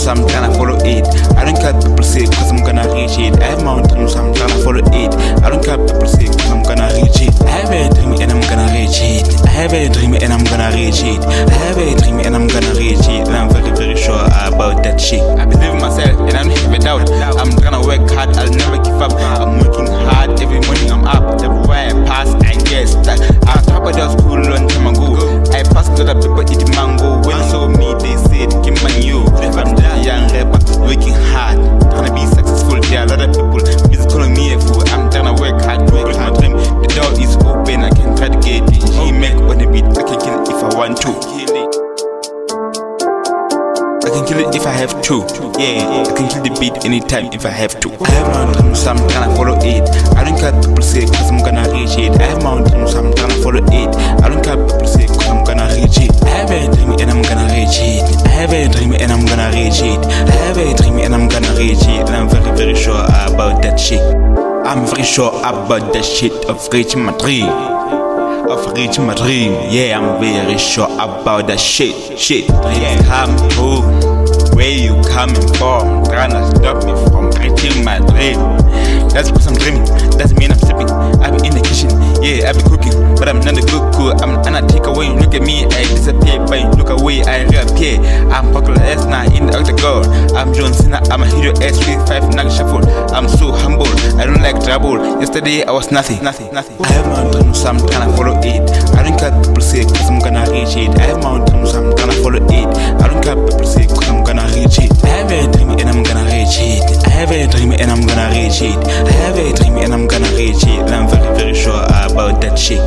so I'm tryna follow it. I don't care people say, cause I'm gonna reach it. I have my own dream, so I'm tryna follow it. I don't care people say, cause I'm gonna reach it. I have a dream and I'm gonna reach it. I have a dream and I'm gonna reach it. I have a dream and I'm gonna reach it. And I'm very, very sure about that shit. I believe in myself and I don't have a doubt. I'm gonna work hard, I'll never give up. I'm to. I can kill it if I have to. Yeah, I can kill the beat anytime if I have to. I have my own dream, so I'm tryna follow it. I don't care what people say, cause I'm gonna reach it. I have my own dream, so I'm tryna follow it. I don't care what people say, cause I'm gonna reach it. I have a dream and I'm gonna reach it. I have a dream and I'm gonna reach it. I have a dream and I'm gonna reach it. And I'm very, very sure about that shit. I'm very sure about that shit of reaching my dream of reaching my dream. Yeah, I'm very sure about that shit. Shit, dreams come true. Where you coming from? Gonna stop me from reaching my dream. That's because I'm dreaming. Doesn't mean I'm sleeping. I be in the kitchen. Yeah, I be cooking, but I'm not a good cook. I'm an take away. Look at me, I disappear. But you look away, I reappear. I'm popular as now in the octagon. I'm John Cena, I'm a hero S35 Nugget Shuffle. I'm so humble, I don't like trouble. Yesterday I was nothing, nothing, nothing. I have my own so I'm gonna follow it. I don't care people say, cause I'm gonna reach it. I have my own so I'm gonna follow it. I don't care people say, cause I'm gonna reach it. I have a dream and I'm gonna reach it. I have a dream and I'm gonna reach it. I have a dream and I'm gonna reach it. And I'm very, very sure about that shit.